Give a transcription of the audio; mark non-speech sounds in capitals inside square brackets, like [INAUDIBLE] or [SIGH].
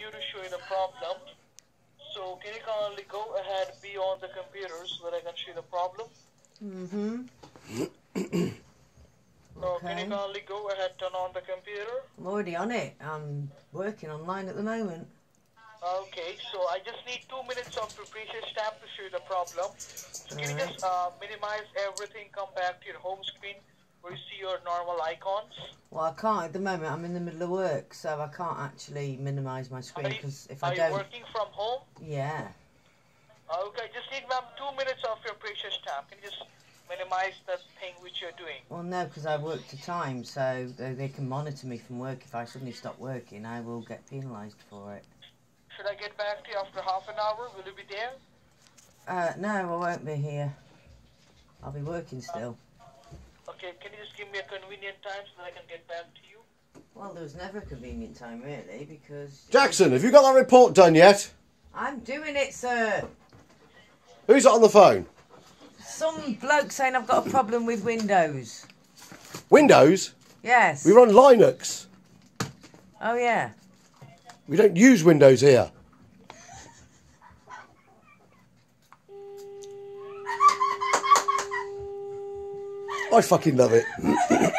you to show you the problem. So can you kindly go ahead, be on the computer so that I can show you the problem? Mm-hmm. So can you Okay. kindly go ahead, turn on the computer? I'm already on it. I'm working online at the moment. Okay, so I just need two minutes of precious time to show you the problem. So can you just uh, minimize everything, come back to your home screen where you see your normal icons? Well, I can't at the moment. I'm in the middle of work, so I can't actually minimise my screen because if are I don't, Are you working from home? yeah. Okay, just need ma'am two minutes of your precious time. Can you just minimize the thing which you're doing? Well, no, because I work to time, so they, they can monitor me from work. If I suddenly stop working, I will get penalised for it. Should I get back to you after half an hour? Will you be there? Uh, no, I won't be here. I'll be working still. Okay, can you just give me a convenient time so that I can get back to you? Well, there was never a convenient time, really, because... Jackson, have you got that report done yet? I'm doing it, sir. Who's on the phone? Some bloke saying I've got a problem with Windows. Windows? Yes. We run Linux. Oh, yeah. We don't use Windows here. I fucking love it. [LAUGHS]